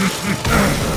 Out of my!